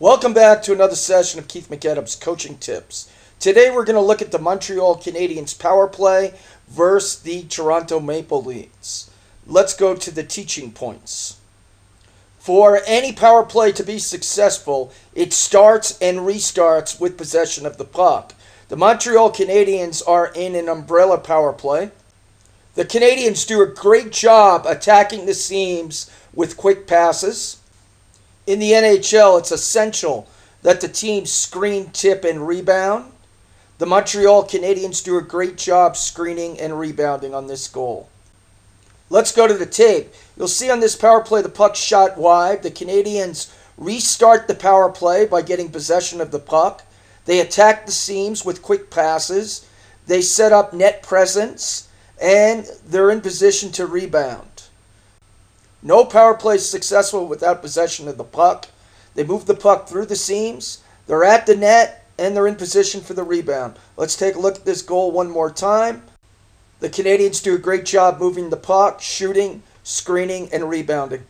Welcome back to another session of Keith McAdams Coaching Tips. Today we're going to look at the Montreal Canadiens power play versus the Toronto Maple Leafs. Let's go to the teaching points. For any power play to be successful, it starts and restarts with possession of the puck. The Montreal Canadiens are in an umbrella power play. The Canadiens do a great job attacking the seams with quick passes. In the NHL, it's essential that the team screen, tip, and rebound. The Montreal Canadiens do a great job screening and rebounding on this goal. Let's go to the tape. You'll see on this power play the puck shot wide. The Canadiens restart the power play by getting possession of the puck. They attack the seams with quick passes. They set up net presence and they're in position to rebound. No power play is successful without possession of the puck. They move the puck through the seams, they're at the net, and they're in position for the rebound. Let's take a look at this goal one more time. The Canadiens do a great job moving the puck, shooting, screening, and rebounding.